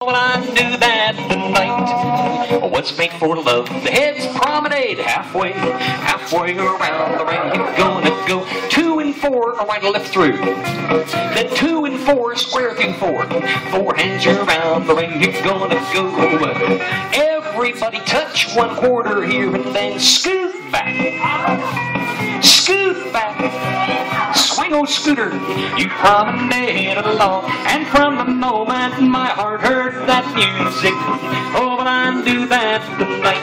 Well, I knew that the night was made for love. The heads promenade halfway, halfway around the ring. You're gonna go two and four, right and left through. Then two and four, square through four. Four hands around the ring. You're gonna go. Everybody touch one quarter here and then scoot back. Old scooter. You promenade along, and from the moment my heart heard that music, oh, but I knew that the night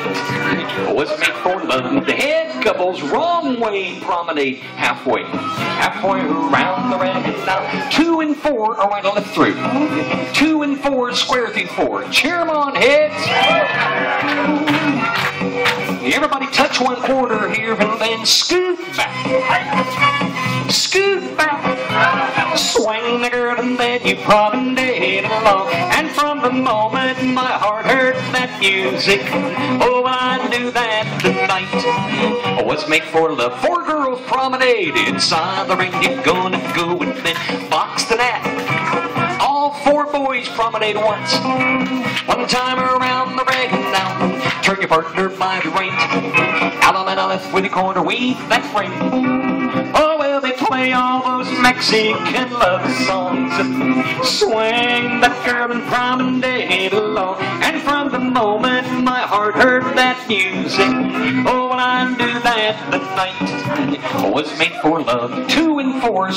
was made for love. The head couple's wrong way promenade halfway, halfway around the ring. Now two and four are right on the through. Two and four square through four. Cheer 'em on, heads. Everybody touch one quarter here and then scoot back. Scoot. Swing the girl you promenade along. And from the moment my heart heard that music, oh, I knew that the night was made for love. Four girls promenade inside the ring. You're gonna go and then box the gnat. All four boys promenade once. One time around the ring now. Turn your partner by the right. Allemande left with the corner, weave that ring. Oh, play all those Mexican love songs. Swing that girl and promenade along. And from the moment my heart heard that music, oh, well, I knew that the night was made for love. Two and four.